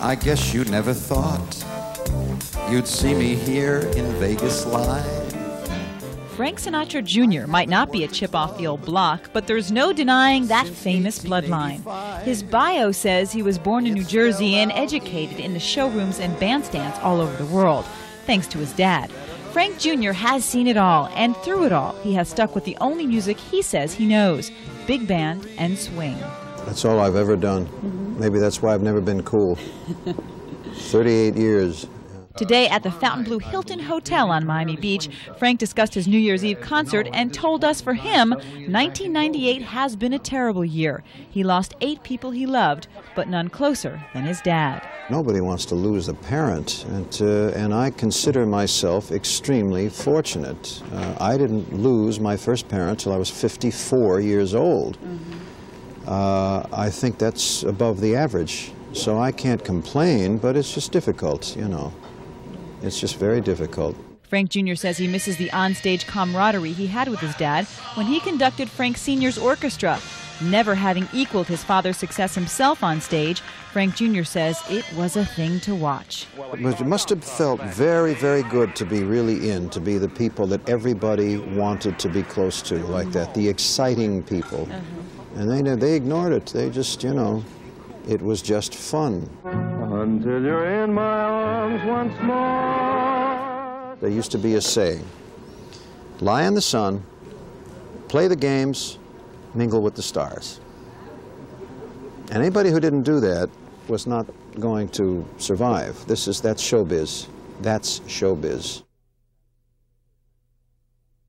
I guess you never thought you'd see me here in Vegas live. Frank Sinatra Jr. might not be a chip off the old block, but there's no denying that famous bloodline. His bio says he was born in New Jersey and educated in the showrooms and bandstands all over the world, thanks to his dad. Frank Jr. has seen it all, and through it all, he has stuck with the only music he says he knows big band and swing. That's all I've ever done. Maybe that's why I've never been cool. 38 years. Today at the Fontainebleau Hilton Hotel on Miami Beach, Frank discussed his New Year's Eve concert and told us for him, 1998 has been a terrible year. He lost eight people he loved, but none closer than his dad. Nobody wants to lose a parent, and, uh, and I consider myself extremely fortunate. Uh, I didn't lose my first parent till I was 54 years old. Uh, I think that's above the average. So I can't complain, but it's just difficult, you know. It's just very difficult. Frank Jr. says he misses the onstage camaraderie he had with his dad when he conducted Frank Sr.'s orchestra. Never having equaled his father's success himself on stage, Frank Jr. says it was a thing to watch. It must have felt very, very good to be really in, to be the people that everybody wanted to be close to, like that, the exciting people. And they, they ignored it. They just, you know, it was just fun. Until you're in my arms once more. There used to be a saying lie in the sun, play the games, mingle with the stars. And anybody who didn't do that was not going to survive. This is, that's showbiz. That's showbiz.